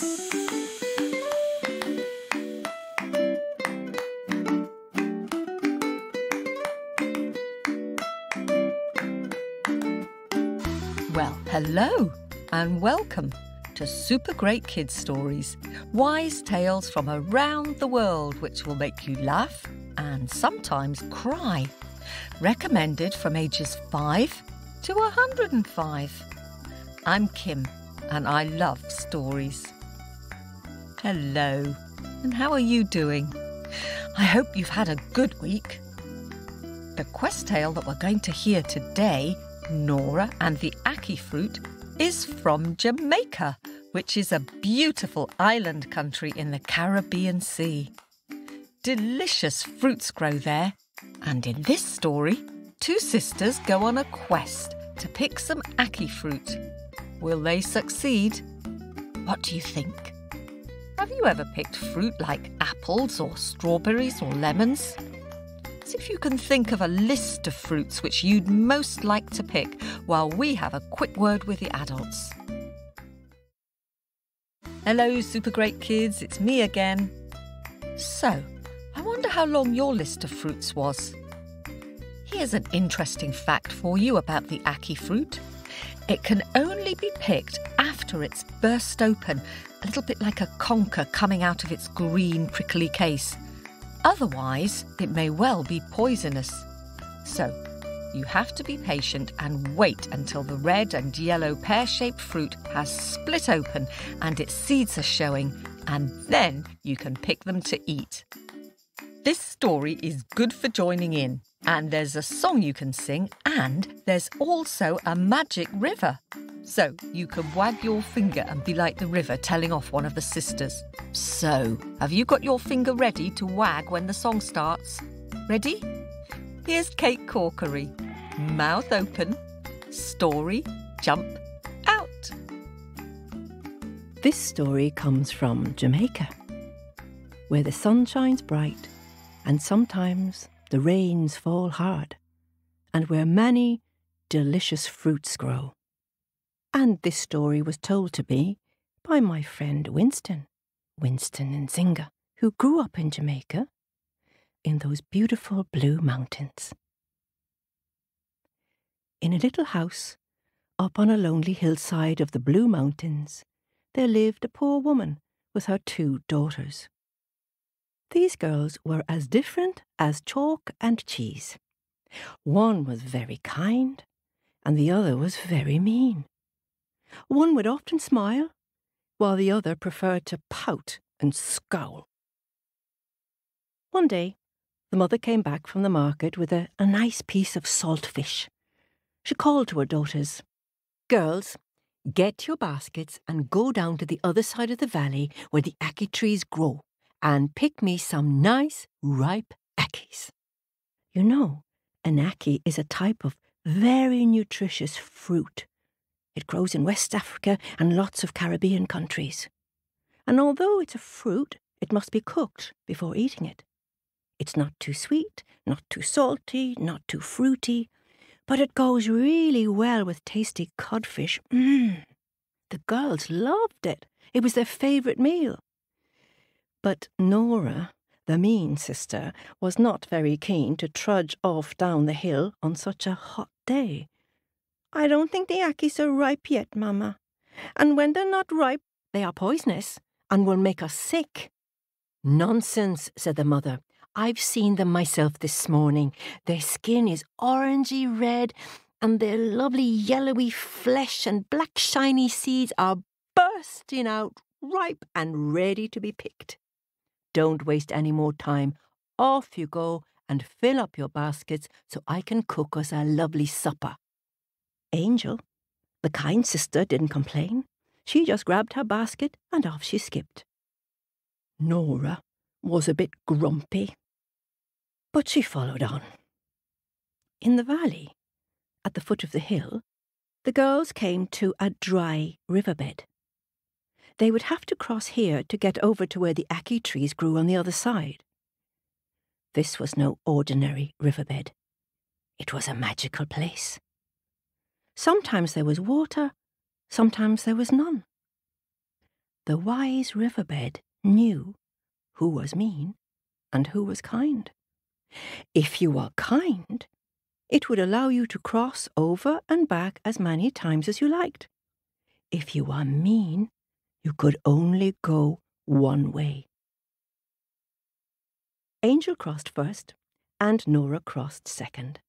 Well, hello and welcome to Super Great Kids Stories, wise tales from around the world which will make you laugh and sometimes cry. Recommended from ages 5 to 105. I'm Kim and I love stories. Hello, and how are you doing? I hope you've had a good week. The quest tale that we're going to hear today Nora and the ackee fruit is from Jamaica, which is a beautiful island country in the Caribbean Sea. Delicious fruits grow there, and in this story, two sisters go on a quest to pick some ackee fruit. Will they succeed? What do you think? Have you ever picked fruit like apples or strawberries or lemons? See if you can think of a list of fruits which you'd most like to pick while we have a quick word with the adults. Hello, super great kids, it's me again. So, I wonder how long your list of fruits was. Here's an interesting fact for you about the ackee fruit. It can only be picked after it's burst open, a little bit like a conker coming out of its green prickly case. Otherwise, it may well be poisonous. So, you have to be patient and wait until the red and yellow pear shaped fruit has split open and its seeds are showing, and then you can pick them to eat. This story is good for joining in, and there's a song you can sing, and there's also a magic river. So you can wag your finger and be like the river telling off one of the sisters. So, have you got your finger ready to wag when the song starts? Ready? Here's Kate Corkery. Mouth open. Story. Jump. Out. This story comes from Jamaica, where the sun shines bright and sometimes the rains fall hard, and where many delicious fruits grow. And this story was told to me by my friend Winston, Winston Nzinga, who grew up in Jamaica in those beautiful blue mountains. In a little house up on a lonely hillside of the Blue Mountains, there lived a poor woman with her two daughters. These girls were as different as chalk and cheese. One was very kind, and the other was very mean. One would often smile, while the other preferred to pout and scowl. One day, the mother came back from the market with a, a nice piece of salt fish. She called to her daughters, Girls, get your baskets and go down to the other side of the valley where the ackee trees grow and pick me some nice, ripe ackees. You know, an ackee is a type of very nutritious fruit it grows in West Africa and lots of Caribbean countries. And although it's a fruit, it must be cooked before eating it. It's not too sweet, not too salty, not too fruity, but it goes really well with tasty codfish. Mmm. The girls loved it. It was their favourite meal. But Nora, the mean sister, was not very keen to trudge off down the hill on such a hot day. I don't think the ackees are ripe yet, Mamma. And when they're not ripe, they are poisonous and will make us sick. Nonsense, said the mother. I've seen them myself this morning. Their skin is orangey red, and their lovely yellowy flesh and black shiny seeds are bursting out, ripe and ready to be picked. Don't waste any more time. Off you go and fill up your baskets so I can cook us a lovely supper. Angel, the kind sister, didn't complain. She just grabbed her basket and off she skipped. Nora was a bit grumpy, but she followed on. In the valley, at the foot of the hill, the girls came to a dry riverbed. They would have to cross here to get over to where the ackee trees grew on the other side. This was no ordinary riverbed. It was a magical place. Sometimes there was water, sometimes there was none. the wise riverbed knew who was mean and who was kind. If you were kind, it would allow you to cross over and back as many times as you liked. If you were mean, you could only go one way. Angel crossed first, and Nora crossed second.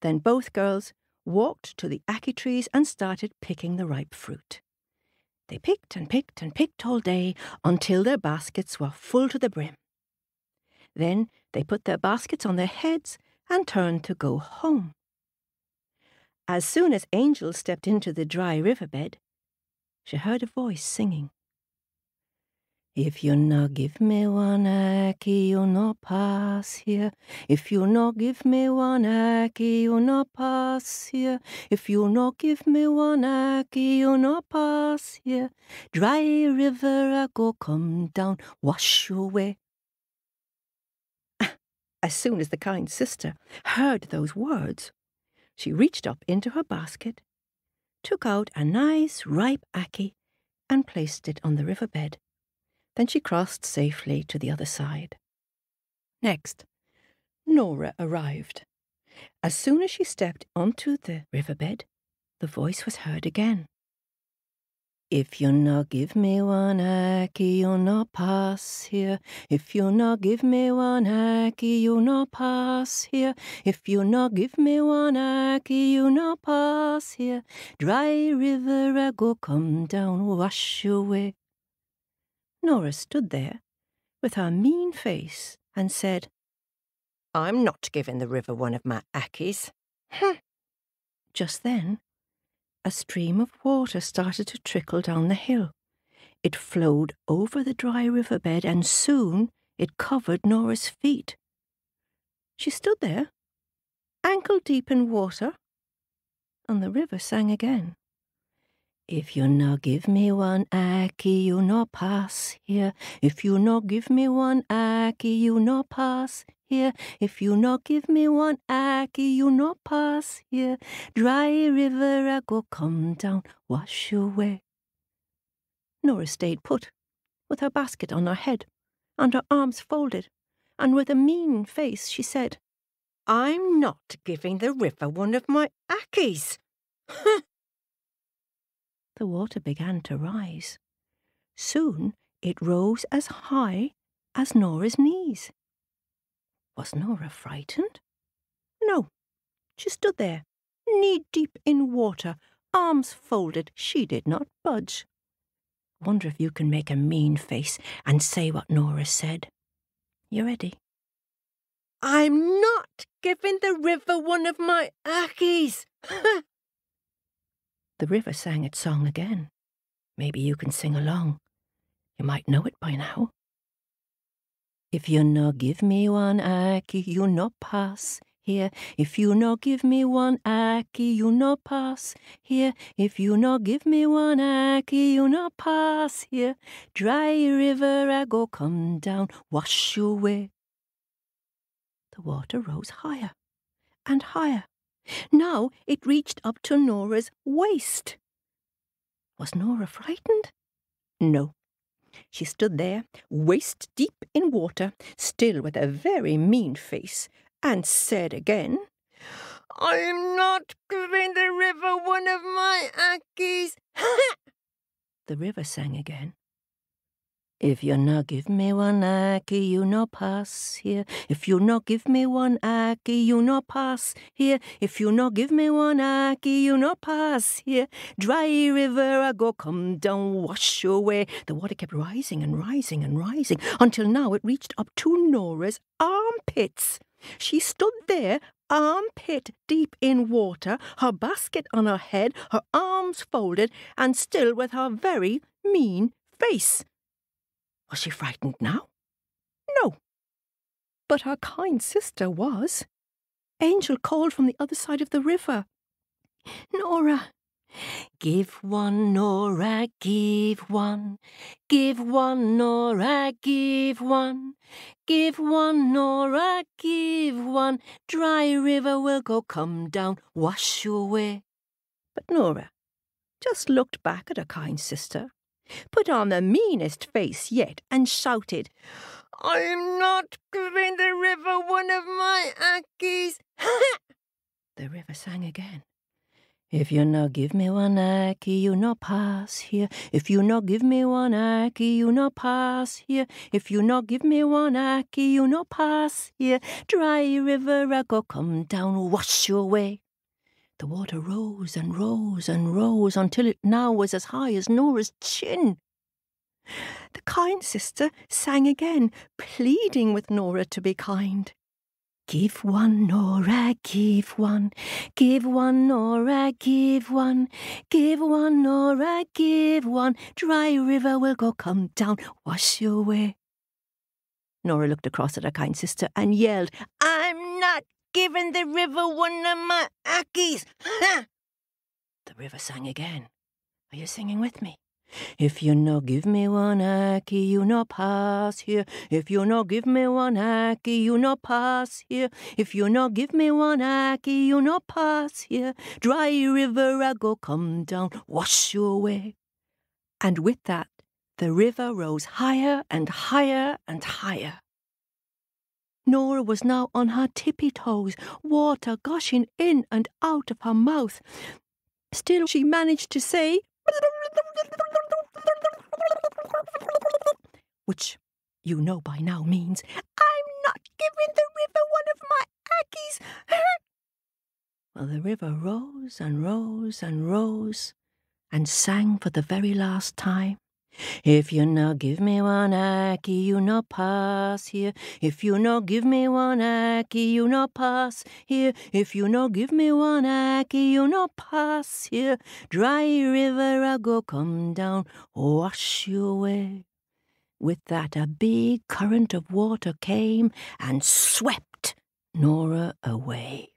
Then both girls walked to the ackee trees and started picking the ripe fruit. They picked and picked and picked all day until their baskets were full to the brim. Then they put their baskets on their heads and turned to go home. As soon as Angel stepped into the dry riverbed, she heard a voice singing. If you no give me one ackee, you no pass here. If you no give me one ackee, you no pass here. If you no give me one ackee, you no pass here. Dry river, I go come down, wash away. Ah, as soon as the kind sister heard those words, she reached up into her basket, took out a nice ripe ackee, and placed it on the river bed. Then she crossed safely to the other side. Next, Nora arrived. As soon as she stepped onto the riverbed, the voice was heard again. If you no give me one ackee, you no pass here. If you no give me one ackee, you no pass here. If you no give me one ackee, you no pass here. Dry river, I go come down, wash away. Nora stood there with her mean face and said, I'm not giving the river one of my ackees. Just then, a stream of water started to trickle down the hill. It flowed over the dry riverbed and soon it covered Nora's feet. She stood there, ankle deep in water, and the river sang again. If you no give me one ackee, you no pass here. If you no give me one ackee, you no pass here. If you no give me one ackee, you no pass here. Dry river, I go come down, wash away. Nora stayed put, with her basket on her head, and her arms folded, and with a mean face she said, I'm not giving the river one of my ackees. the water began to rise. Soon it rose as high as Nora's knees. Was Nora frightened? No. She stood there, knee deep in water, arms folded. She did not budge. Wonder if you can make a mean face and say what Nora said. You ready? I'm not giving the river one of my ackees. The river sang its song again. Maybe you can sing along. You might know it by now. If you no give me one ackee, you no pass here. If you no give me one ackee, you no pass here. If you no give me one ackee, you no pass here. Dry river, I go come down, wash you away. The water rose higher and higher now it reached up to Nora's waist. Was Nora frightened? No. She stood there, waist deep in water, still with a very mean face, and said again, I'm not giving the river one of my ackees. the river sang again. If you no give me one ackee, you no pass here. If you no give me one ackee, you no pass here. If you no give me one ackee, you no pass here. Dry river, I go come down, wash away. The water kept rising and rising and rising until now it reached up to Nora's armpits. She stood there, armpit deep in water, her basket on her head, her arms folded, and still with her very mean face. Was she frightened now? No. But her kind sister was. Angel called from the other side of the river. Nora, give one, Nora, give one. Give one, Nora, give one. Give one, Nora, give one. Dry river will go come down, wash you away. But Nora just looked back at her kind sister put on the meanest face yet, and shouted, I'm not giving the river one of my ackees. the river sang again. If you no give me one ackee, you no pass here. If you no give me one ackee, you no pass here. If you no give me one ackee, you no pass here. Dry river, I go come down, wash you away. The water rose and rose and rose until it now was as high as Nora's chin. The kind sister sang again, pleading with Nora to be kind. Give one, Nora, give one. Give one, Nora, give one. Give one, Nora, give one. Dry river will go come down, wash you away. Nora looked across at her kind sister and yelled, I'm not giving the river one of my ackees. the river sang again. Are you singing with me? If you no give me one ackee, you no pass here. If you no give me one ackee, you no pass here. If you no give me one ackee, you no pass here. Dry river, I go come down, wash you away. And with that, the river rose higher and higher and higher. Nora was now on her tippy toes, water gushing in and out of her mouth. Still, she managed to say, which you know by now means, I'm not giving the river one of my ackees. well, the river rose and rose and rose and sang for the very last time. If you no give me one ackee, you no pass here. If you no give me one ackee, you no pass here. If you no give me one ackee, you no pass here. Dry river, I go come down, wash you away. With that, a big current of water came and swept Nora away.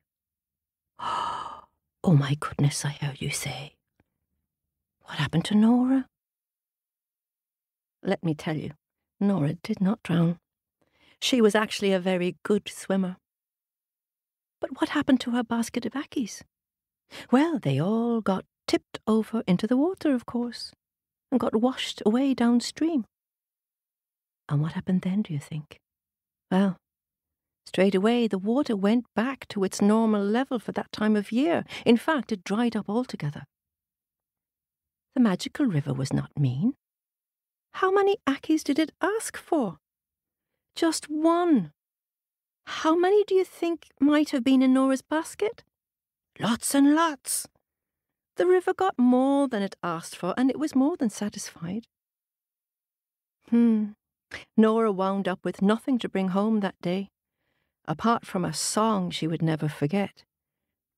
Oh my goodness, I heard you say. What happened to Nora? Let me tell you, Nora did not drown. She was actually a very good swimmer. But what happened to her basket of ackees? Well, they all got tipped over into the water, of course, and got washed away downstream. And what happened then, do you think? Well, straight away the water went back to its normal level for that time of year. In fact, it dried up altogether. The magical river was not mean. How many ackees did it ask for? Just one. How many do you think might have been in Nora's basket? Lots and lots. The river got more than it asked for, and it was more than satisfied. Hmm. Nora wound up with nothing to bring home that day, apart from a song she would never forget,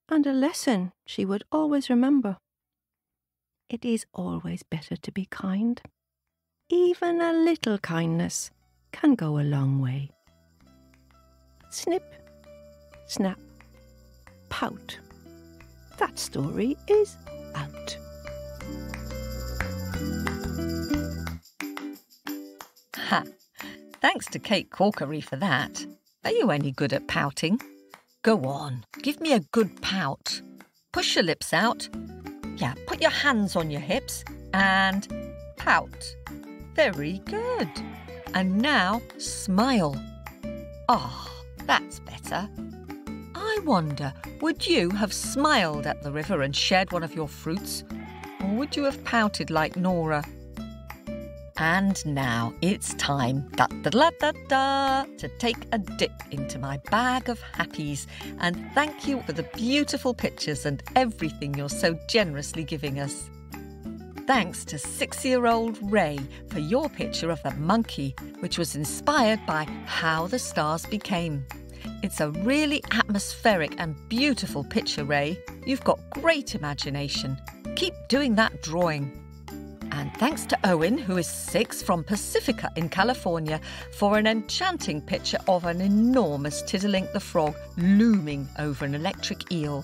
and a lesson she would always remember. It is always better to be kind even a little kindness can go a long way. Snip, snap, pout. That story is out. Ha! Thanks to Kate Corkery for that. Are you any good at pouting? Go on, give me a good pout. Push your lips out. Yeah, put your hands on your hips and pout. Very good. And now smile. Ah, oh, that's better. I wonder, would you have smiled at the river and shared one of your fruits? Or would you have pouted like Nora? And now it's time da, da, da, da, da, to take a dip into my bag of happies and thank you for the beautiful pictures and everything you're so generously giving us. Thanks to six year old Ray for your picture of the monkey, which was inspired by how the stars became. It's a really atmospheric and beautiful picture, Ray. You've got great imagination. Keep doing that drawing. And thanks to Owen, who is six from Pacifica in California, for an enchanting picture of an enormous Tiddalick the frog looming over an electric eel.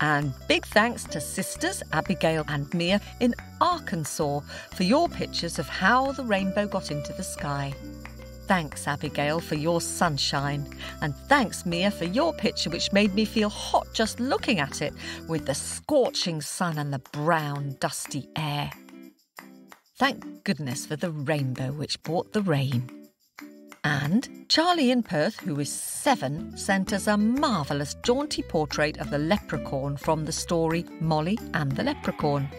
And big thanks to sisters Abigail and Mia in Arkansas for your pictures of how the rainbow got into the sky. Thanks, Abigail, for your sunshine. And thanks, Mia, for your picture, which made me feel hot just looking at it, with the scorching sun and the brown, dusty air. Thank goodness for the rainbow which brought the rain. And Charlie in Perth, who is seven, sent us a marvellous jaunty portrait of the leprechaun from the story Molly and the Leprechaun.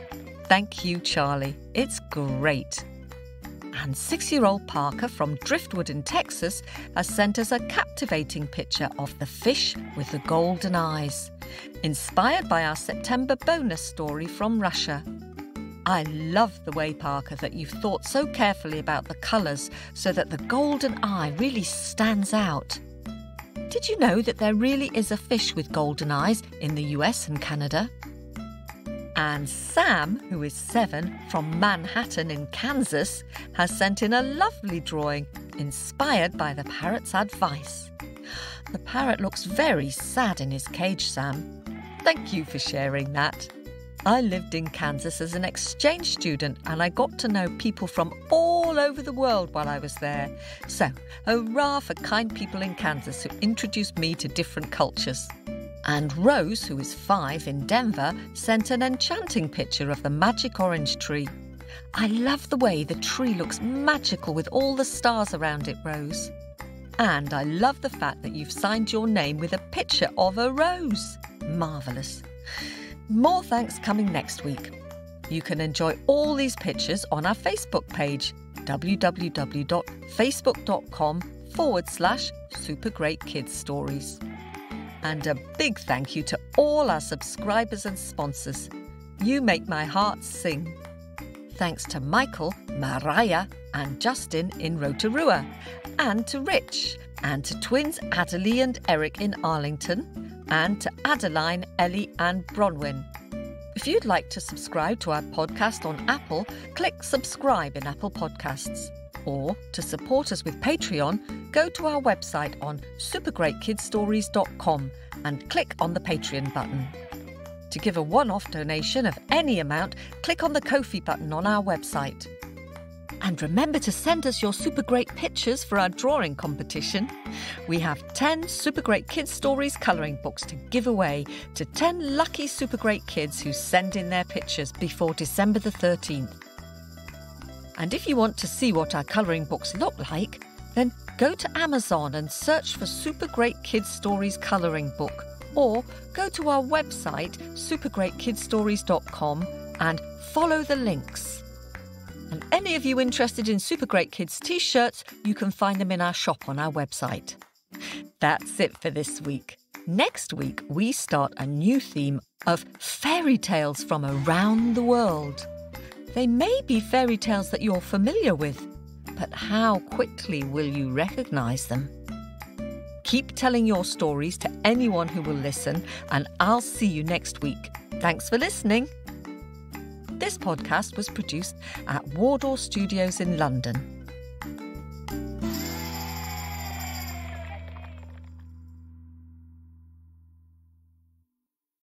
Thank you, Charlie. It's great. And six year old Parker from Driftwood in Texas has sent us a captivating picture of the fish with the golden eyes, inspired by our September bonus story from Russia. I love the way, Parker, that you've thought so carefully about the colours so that the golden eye really stands out. Did you know that there really is a fish with golden eyes in the US and Canada? And Sam, who is seven, from Manhattan in Kansas, has sent in a lovely drawing inspired by the parrot's advice. The parrot looks very sad in his cage, Sam. Thank you for sharing that. I lived in Kansas as an exchange student and I got to know people from all over the world while I was there. So, hurrah for kind people in Kansas who introduced me to different cultures. And Rose, who is five in Denver, sent an enchanting picture of the magic orange tree. I love the way the tree looks magical with all the stars around it, Rose. And I love the fact that you've signed your name with a picture of a rose. Marvellous. More thanks coming next week. You can enjoy all these pictures on our Facebook page, www.facebook.com forward slash super great kids stories. And a big thank you to all our subscribers and sponsors. You make my heart sing. Thanks to Michael, Mariah, and Justin in Rotorua, and to Rich, and to twins Adelie and Eric in Arlington, and to Adeline, Ellie, and Bronwyn. If you'd like to subscribe to our podcast on Apple, click subscribe in Apple Podcasts. Or to support us with Patreon, go to our website on supergreatkidsstories.com and click on the Patreon button. To give a one off donation of any amount, click on the Ko-fi button on our website. And remember to send us your super great pictures for our drawing competition. We have 10 Super Great Kids Stories colouring books to give away to 10 lucky super great kids who send in their pictures before December the 13th. And if you want to see what our colouring books look like, then go to Amazon and search for Super Great Kids Stories colouring book or go to our website supergreatkidsstories.com and follow the links. And any of you interested in Super Great Kids t shirts, you can find them in our shop on our website. That's it for this week. Next week, we start a new theme of fairy tales from around the world. They may be fairy tales that you're familiar with, but how quickly will you recognise them? Keep telling your stories to anyone who will listen, and I'll see you next week. Thanks for listening. This podcast was produced at Wardour Studios in London.